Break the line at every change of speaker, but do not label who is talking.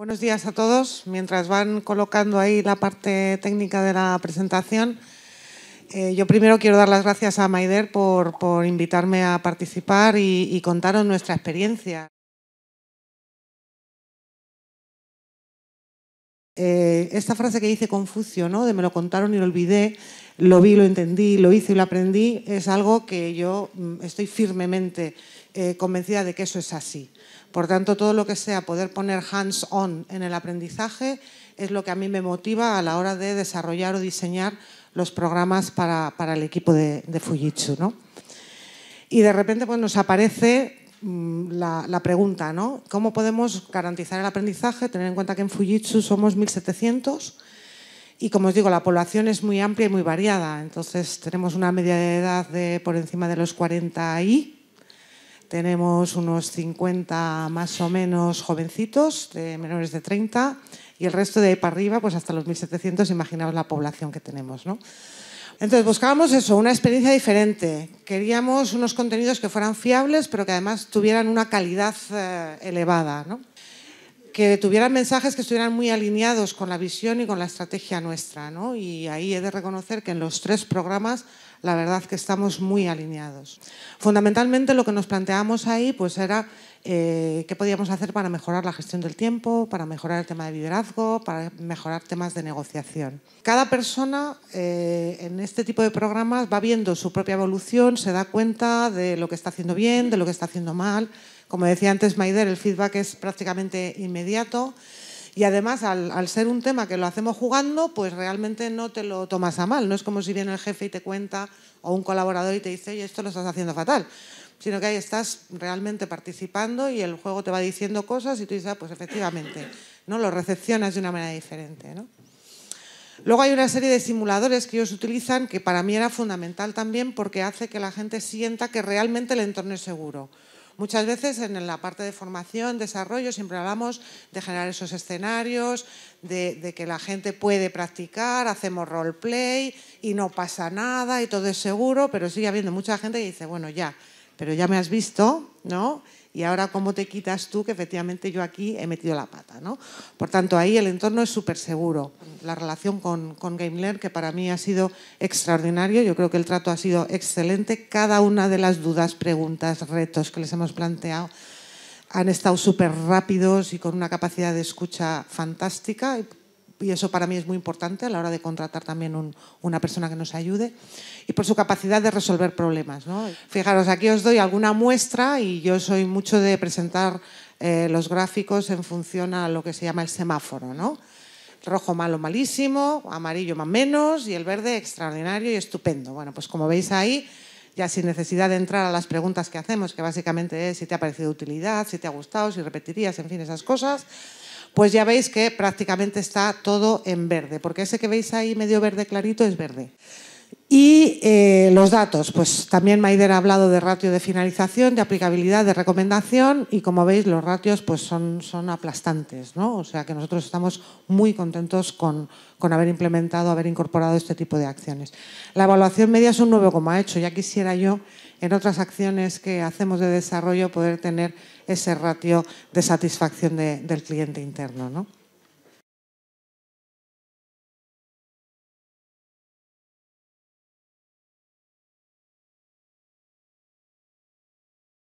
Buenos días a todos. Mientras van colocando ahí la parte técnica de la presentación, eh, yo primero quiero dar las gracias a Maider por, invitarme a participar y, y contaros nuestra experiencia. Eh, esta frase que dice Confucio, ¿no? de me lo contaron y lo olvidé, lo vi, lo entendí, lo hice y lo aprendí, es algo que yo mm, estoy firmemente eh, convencida de que eso es así. Por tanto, todo lo que sea poder poner hands-on en el aprendizaje es lo que a mí me motiva a la hora de desarrollar o diseñar los programas para, el equipo de, Fujitsu. ¿no? Y de repente pues, nos aparece mm, la, pregunta, ¿no? ¿Cómo podemos garantizar el aprendizaje? Tener en cuenta que en Fujitsu somos 1.700 y, como os digo, la población es muy amplia y muy variada. Entonces, tenemos una media de edad de por encima de los 40 y tenemos unos 50 más o menos jovencitos, de menores de 30, y el resto de ahí para arriba, pues hasta los 1.700, imaginaos la población que tenemos. ¿no? Entonces buscábamos eso, una experiencia diferente. Queríamos unos contenidos que fueran fiables, pero que además tuvieran una calidad eh, elevada. ¿no? que tuvieran mensajes que estuvieran muy alineados con la visión y con la estrategia nuestra. ¿no? Y ahí he de reconocer que en los tres programas la verdad que estamos muy alineados. Fundamentalmente lo que nos planteamos ahí pues era eh, qué podíamos hacer para mejorar la gestión del tiempo, para mejorar el tema de liderazgo, para mejorar temas de negociación. Cada persona eh, en este tipo de programas va viendo su propia evolución, se da cuenta de lo que está haciendo bien, de lo que está haciendo mal. Como decía antes Maider, el feedback es prácticamente inmediato. Y además, al, ser un tema que lo hacemos jugando, pues realmente no te lo tomas a mal. No es como si viene el jefe y te cuenta, o un colaborador y te dice, oye, esto lo estás haciendo fatal. Sino que ahí estás realmente participando y el juego te va diciendo cosas y tú dices, ah, pues efectivamente, ¿no? lo recepcionas de una manera diferente. ¿no? Luego hay una serie de simuladores que ellos utilizan que para mí era fundamental también porque hace que la gente sienta que realmente el entorno es seguro. Muchas veces en la parte de formación, desarrollo, siempre hablamos de generar esos escenarios, de, que la gente puede practicar, hacemos roleplay y no pasa nada y todo es seguro, pero sigue habiendo mucha gente que dice, bueno, ya, pero ya me has visto, ¿no? y ahora cómo te quitas tú que efectivamente yo aquí he metido la pata. ¿no? Por tanto, ahí el entorno es súper seguro. La relación con, con GameLearn, que para mí ha sido extraordinario, yo creo que el trato ha sido excelente. Cada una de las dudas, preguntas, retos que les hemos planteado han estado súper rápidos y con una capacidad de escucha fantástica y eso para mí es muy importante a la hora de contratar también una persona que nos ayude y por su capacidad de resolver problemas. Fijaros, aquí os doy alguna muestra y yo soy mucho de presentar eh, los gráficos en función a lo que se llama el semáforo. ¿no? Rojo malo, malísimo, amarillo más menos y el verde extraordinario y estupendo. Bueno, pues como veis ahí, ya sin necesidad de entrar a las preguntas que hacemos, que básicamente es si te ha parecido utilidad, si te ha gustado, si repetirías, en fin, esas cosas, pues ya veis que prácticamente está todo en verde, porque ese que veis ahí medio verde clarito es verde. Y eh, los datos, pues también Maider ha hablado de ratio de finalización, de aplicabilidad, de recomendación y como veis los ratios pues son, son aplastantes, ¿no? O sea que nosotros estamos muy contentos con, con haber implementado, haber incorporado este tipo de acciones. La evaluación media es un 9,8, ya quisiera yo en otras acciones que hacemos de desarrollo poder tener ese ratio de satisfacción del cliente interno. ¿no?